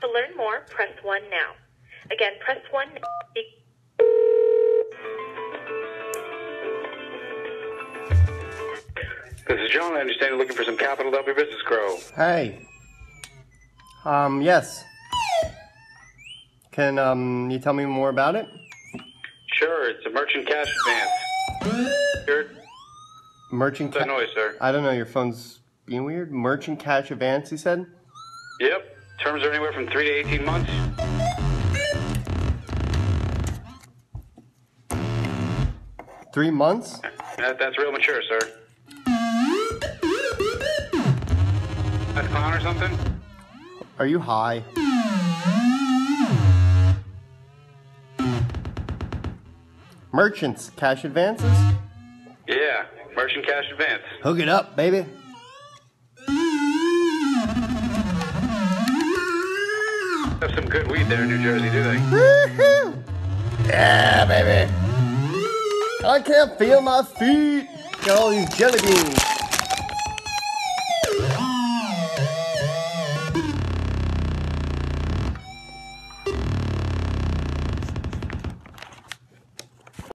To learn more, press 1 now. Again, press 1. This is John. I understand you're looking for some capital to help your business grow. Hey. Um, yes. Can um you tell me more about it? Sure, it's a merchant cash advance. Heard Merchant that ca- noise, sir? I don't know, your phone's being weird. Merchant cash advance, you said? Yep. Terms are anywhere from three to eighteen months. Three months? That, that's real mature, sir. That's clown or something? Are you high? Merchants cash advances? Yeah, merchant cash advance. Hook it up, baby. Have some good weed there in New Jersey, do they? Yeah, baby. I can't feel my feet. All these jelly beans.